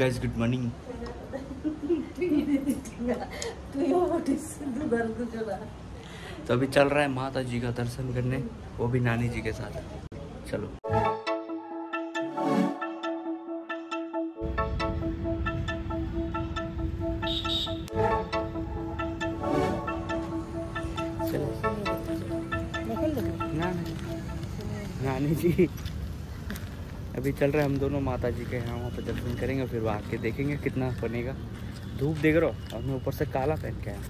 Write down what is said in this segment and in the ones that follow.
Guys good morning तो अभी चल रहा है माता जी का दर्शन करने, वो भी नानी जी के साथ। चलो। नानी जी। अभी चल रहे हम दोनों माता जी के यहाँ, वहाँ पर दर्शन करेंगे फिर वहाँ के देखेंगे कितना बनेगा। धूप देख रहे और मैं ऊपर से काला पहन के आया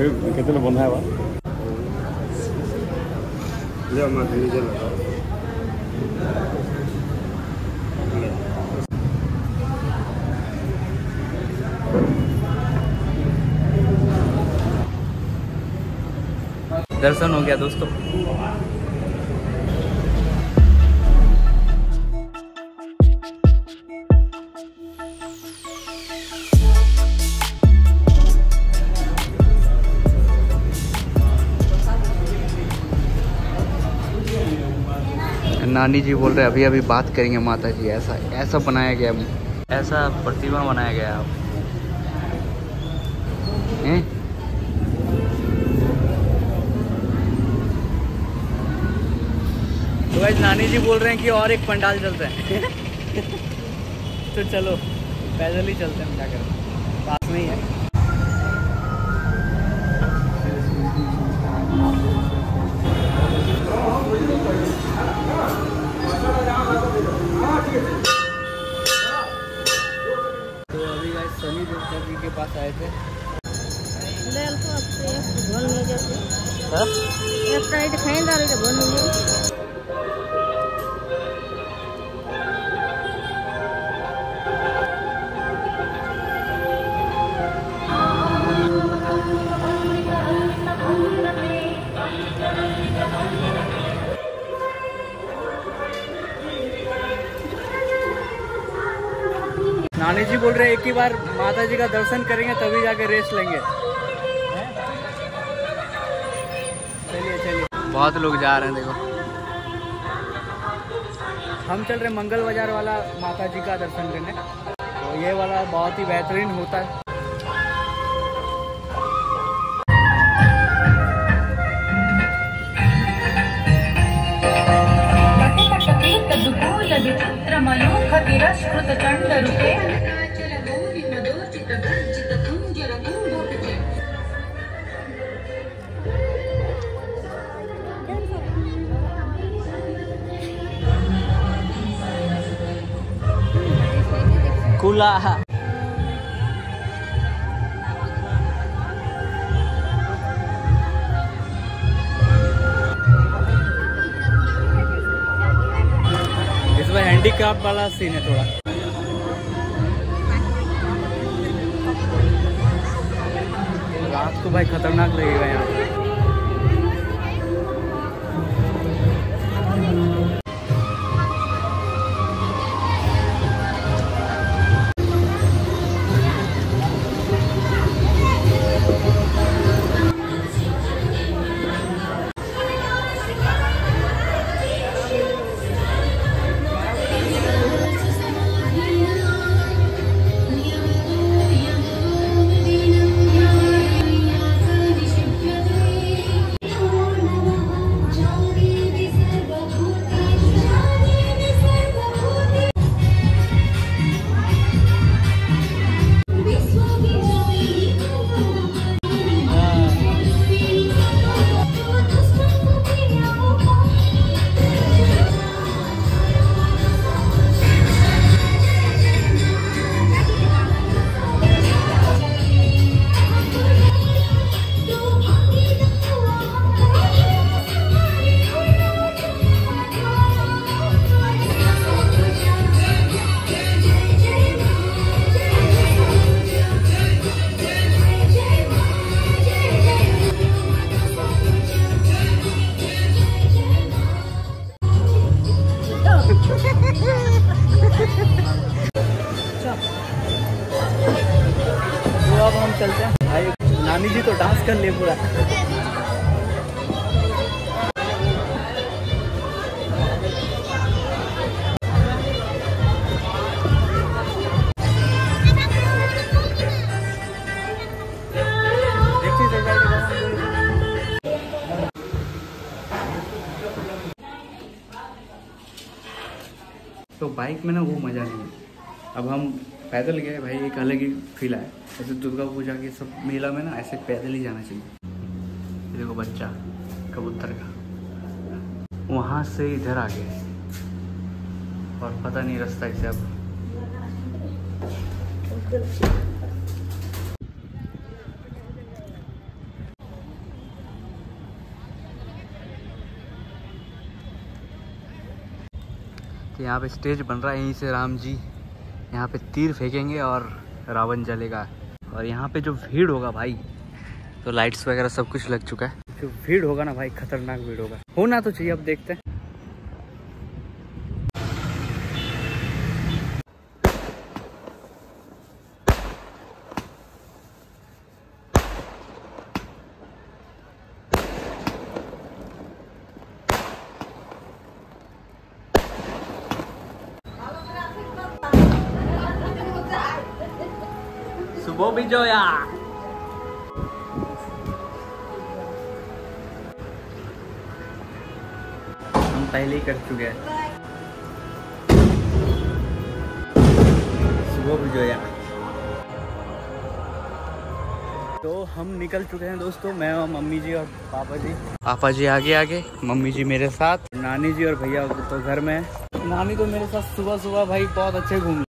प्रसन्न कितने बंधा है दर्शन हो गया दोस्तों। नानी जी बोल रहे अभी अभी बात करेंगे माता जी ऐसा ऐसा बनाया गया ऐसा प्रतिमा बनाया गया हैं? तो वैसे नानी जी बोल रहे हैं कि और एक पंडाल चलते हैं। तो चलो पैदल ही चलते हैं क्या करें पास में ही है। एक ही बार माता जी का दर्शन करेंगे तभी जाके रेस्ट लेंगे। चलिए चलिए। बहुत लोग जा रहे हैं देखो। हम चल रहे मंगल बाज़ार वाला माता जी का दर्शन करने। तो ये वाला बहुत ही बेहतरीन होता है। मनोखतिरस्कृतचण्डरूपे खुला इसमें हैंडीक्राफ्ट वाला सीन है थोड़ा। रात को भाई खतरनाक लगेगा यहाँ। हम पैदल गए, भाई एक अलग ही फील आया। जैसे दुर्गा पूजा के सब मेला में ना, ऐसे पैदल ही जाना चाहिए। देखो बच्चा, कबूतर का। वहाँ से इधर आ गए और पता नहीं रास्ता इसे अब। तो यहाँ पे स्टेज बन रहा है, यहीं से राम जी। यहाँ पे तीर फेंकेंगे और रावण जलेगा। और यहाँ पे जो भीड़ होगा भाई तो लाइट्स वगैरह सब कुछ लग चुका है। जो भीड़ होगा ना भाई, खतरनाक भीड़ होगा। होना तो चाहिए, अब देखते हैं। सुबह भी जो यार हम पहले ही कर चुके हैं। सुबह भी जो यार तो हम निकल चुके हैं दोस्तों मैं और मम्मी जी और पापा जी। पापा जी आगे आगे। मम्मी जी मेरे साथ। नानी जी और भैया तो घर में नानी तो मेरे साथ सुबह सुबह भाई बहुत अच्छे घूम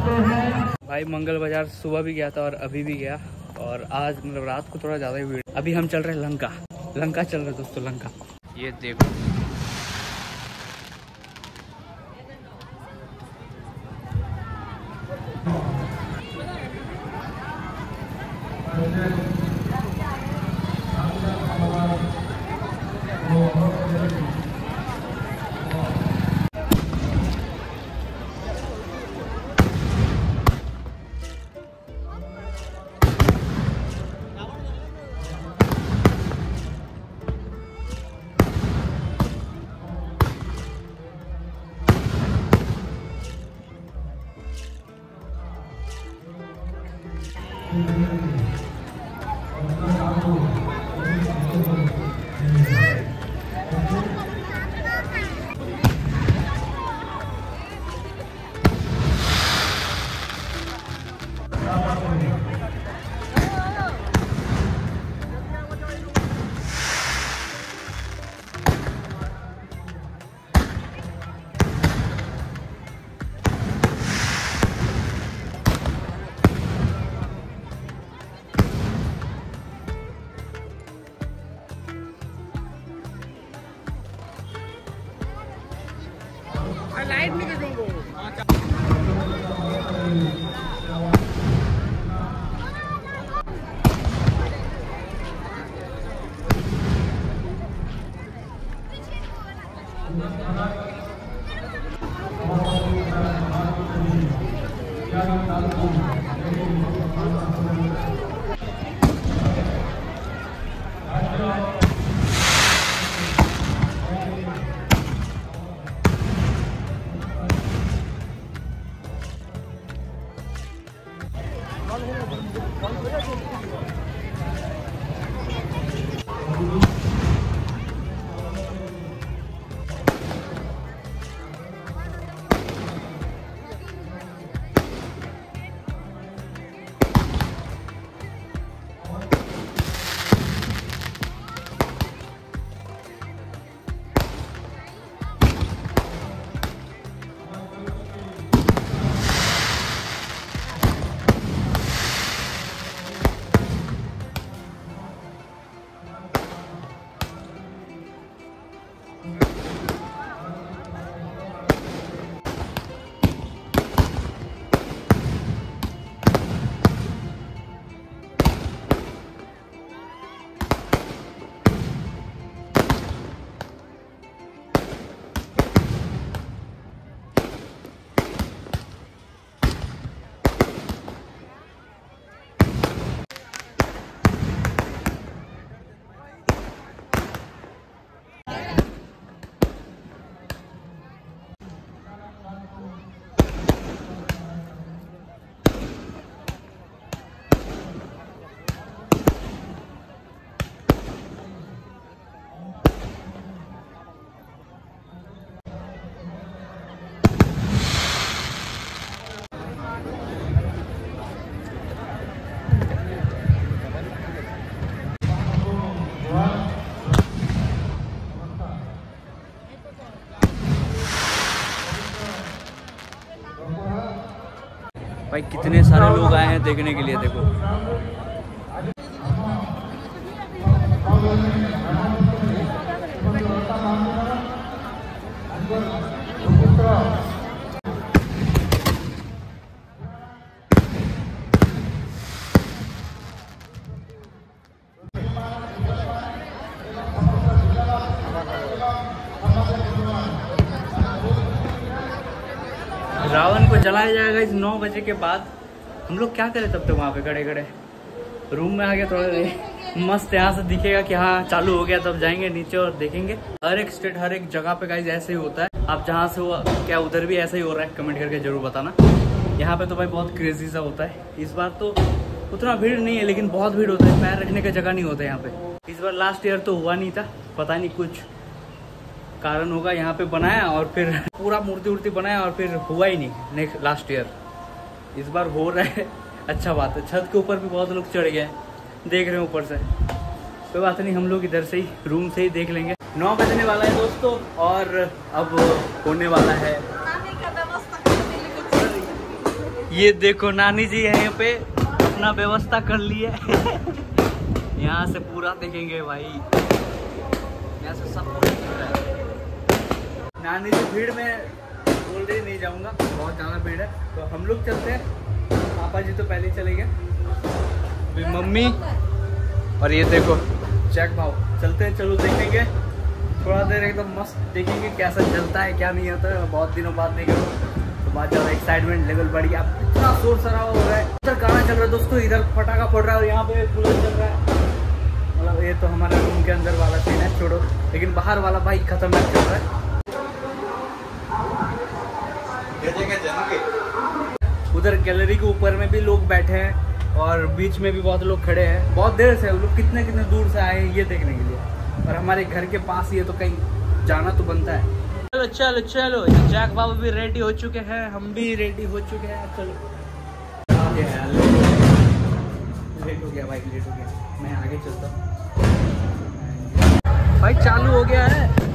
भाई मंगल बाज़ार सुबह भी गया था और अभी भी गया और आज मतलब रात को थोड़ा ज़्यादा ही भीड़ अभी हम चल रहे हैं लंका। लंका चल रहे दोस्तों, लंका। ये देखो। भाई कितने सारे लोग आए हैं देखने के लिए देखो। नौ बजे के बाद हम लोग क्या करें तब तक वहाँ पे खड़े खड़े? रूम में आके थोड़ा देर मस्त यहाँ से दिखेगा कि हाँ चालू हो गया, तब जाएँगे नीचे और देखेंगे। हर एक स्टेट हर एक जगह पे गाइज़ ऐसे ही होता है। आप जहाँ से हो, क्या उधर भी ऐसा ही हो रहा है कमेंट करके ज़रूर बताना। यहाँ पे तो भाई बहुत क्रेजी सा होता है। इस बार तो उतना भीड़ नहीं है, लेकिन बहुत भीड़ होता है। पैर रखने का जगह नहीं होता यहाँ पे। इस बार लास्ट ईयर तो हुआ नहीं था। पता नहीं कुछ कारण होगा। यहाँ पे बनाया और फिर पूरा मूर्ति उर्ति बनाया और फिर हुआ ही नहीं। नेक्स्ट लास्ट ईयर इस बार हो रहा है। अच्छा बात है। छत के ऊपर भी बहुत लोग चढ़ गए। हैं देख रहे हैं ऊपर से। कोई बात नहीं हम लोग इधर से ही रूम से ही देख लेंगे। नौ बजने वाला है दोस्तों और अब होने वाला है। ये देखो नानी जी है यहाँ पे। अपना व्यवस्था कर ली है। यहाँ से पूरा देखेंगे भाई। यहाँ से सब कुछ नानी जी भीड़ में बोल रही नहीं जाऊँगा। बहुत ज़्यादा भीड़ है। तो हम लोग चलते हैं। पापा जी तो पहले चले गए। मम्मी और ये देखो, चेक भाव। चलते हैं, चलो देखेंगे। थोड़ा देर एकदम मस्त देखेंगे कैसा चलता है, क्या नहीं होता है। बहुत दिनों बाद देखे तो बहुत ज़्यादा एक्साइटमेंट लेवल बढ़ गया। इतना शोर शराबा हो रहा है। उधर गाना चल रहा है दोस्तों, इधर फटाखा फोड़ रहा है और यहाँ पे कूलर चल रहा है। मतलब ये तो हमारा रूम के अंदर वाला सीन है, छोड़ो। लेकिन बाहर वाला भाई खतरनाक चल रहा है। उधर गैलरी के ऊपर में भी लोग बैठे हैं और बीच में भी बहुत लोग खड़े हैं। बहुत देर से लोग कितने कितने दूर से आए हैं ये देखने के लिए। और हमारे घर के पास ही है तो कहीं जाना तो बनता है। चलो चलो चलो जैक बाबू भी रेडी हो चुके हैं हम भी रेडी हो चुके हैं चलो। लेट हो गया। भाई लेट हो गया। मैं आगे चलता हूँ। भाई चालू हो गया है।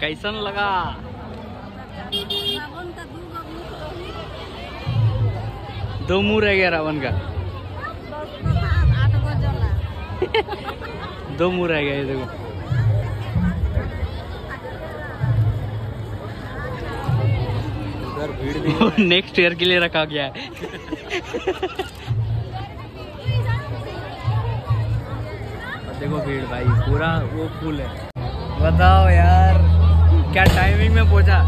कैसन लगा? दो मुँह रह गया रावण का। दो मुँह रह गया ये देखो। नेक्स्ट ईयर के लिए रखा गया है। देखो भीड़ भाई पूरा वो फुल है। बताओ यार। क्या टाइमिंग में पहुँचा?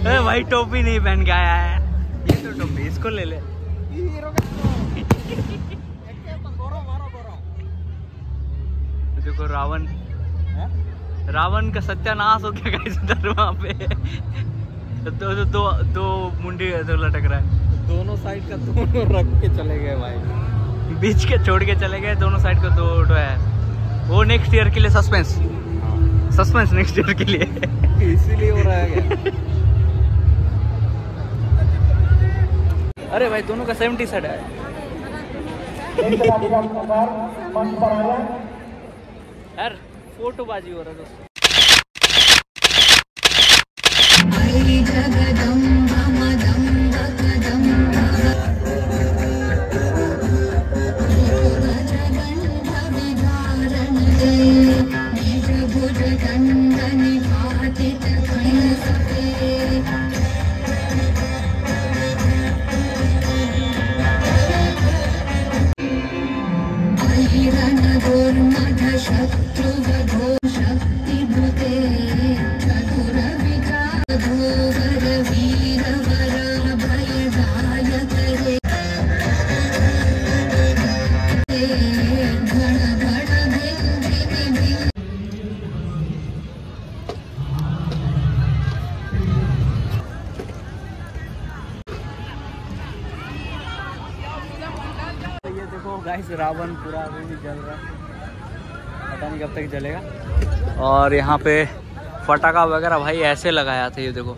अरे भाई टोपी नहीं पहन के आया है। ये तो टोपी इसको ले ले। देखो रावण। रावण का सत्यानाश हो गया गाइस उधर वहाँ पे। दो दो दो, दो मुंडी तो लटक रहा है। दोनों साइड का दोनों रख के चले गए भाई। बीच के छोड़ के चले गए दोनों साइड को दो ऑटो है वो नेक्स्ट ईयर के लिए सस्पेंस सस्पेंस नेक्स्ट ईयर के लिए. इसीलिए वो रह गया अरे भाई दोनों का सेम टी शर्ट है। यार फ़ोटो बाजी हो रहा है दोस्तों। तक जलेगा। और यहाँ पे फटाका वगैरह भाई ऐसे लगाया था, ये देखो।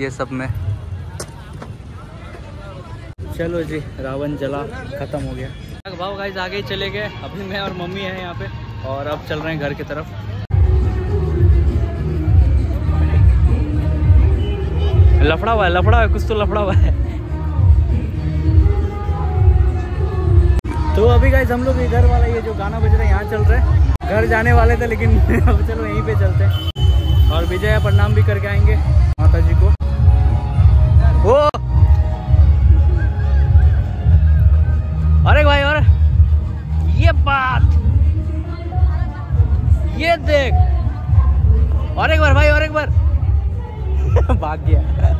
ये सब में। चलो जी, रावण जला, खत्म हो गया। भाव गाइस आगे चले गए। अभी मैं और मम्मी है यहाँ पे, और अब चल रहे हैं घर की तरफ़। लफड़ा हुआ है, लफड़ा हुआ है, कुछ तो लफड़ा हुआ है। तो अभी गाइज़ हम लोग इधर वाला ये जो गाना बज रहा है, यहाँ चल रहे हैं। घर जाने वाले थे, लेकिन अब चलो यहीं पे चलते हैं। और विजय प्रणाम भी करके आएँगे माता जी को। ओ! अरे भाई, और ये बात! ये देख! और एक बार भाई, और एक बार। भाग गया।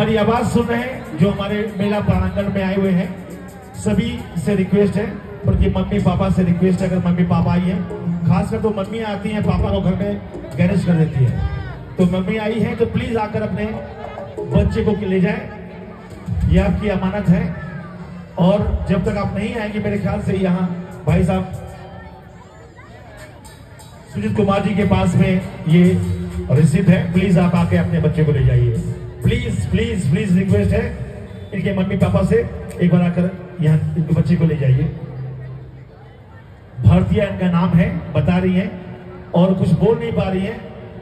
हमारी आवाज़ सुन रहे हैं, जो हमारे मेला प्रांगण में आए हुए हैं, सभी से रिक्वेस्ट है उनकी मम्मी पापा से रिक्वेस्ट अगर मम्मी पापा आई हैं। खासकर तो मम्मी आती हैं, पापा को घर में गैरेज कर देती है। तो मम्मी आई है तो प्लीज़ आकर अपने बच्चे को ले जाए। ये आपकी अमानत है। और जब तक आप नहीं आएँगे, मेरे ख्याल से यहाँ भाई साहब, सुजीत कुमार जी के पास में ये रिसिप्ट है। प्लीज़ आप आके अपने बच्चे को ले जाइए। प्लीज़ प्लीज़ प्लीज़ रिक्वेस्ट है इनके मम्मी पापा से एक बार आकर यहाँ इनके बच्चे को ले जाइए। भारतीय इनका नाम है, बता रही है और कुछ बोल नहीं पा रही है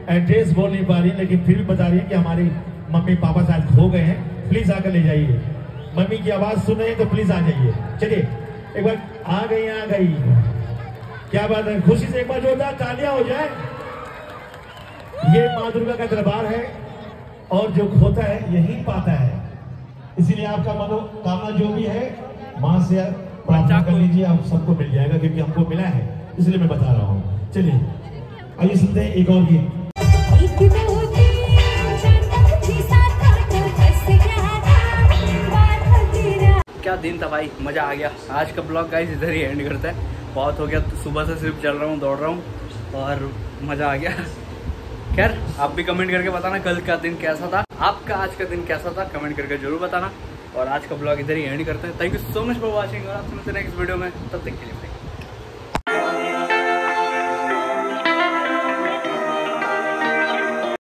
एड्रेस बोल नहीं पा रही है लेकिन फिर भी बता रही है कि हमारे मम्मी पापा शायद खो गए हैं। प्लीज़ आकर ले जाइए। मम्मी की आवाज़ सुन रहे हैं तो प्लीज़ आ जाइए। चलिए, एक बार आ गई आ गई। क्या बात है? खुशी से एक बार जोरदार तालियाँ हो जाए। ये माँ दुर्गा का दरबार है। और जो खोता है यही पाता है। इसीलिए आपका मनोकामना जो भी है माँ से प्रार्थना कर लीजिए आप सबको मिल जाएगा क्योंकि हमको मिला है। इसलिए मैं बता रहा हूँ। चलिए आइए सुनते हैं एक और गीत। तेरह क्या दिन था भाई? मज़ा आ गया। आज का ब्लॉग गाइस इधर ही एंड करता है। बहुत हो गया। तो सुबह से सिर्फ़ चल रहा हूँ दौड़ रहा हूँ और मज़ा आ गया। खैर, आप भी कमेंट करके बताना कल का दिन कैसा था। आपका आज का दिन कैसा था कमेंट करके ज़रूर बताना। और आज का ब्लॉग इधर ही एंड करते हैं। Thank you so much for watching और आपसे मिलते नेक्स्ट वीडियो में। तब तक के लिए.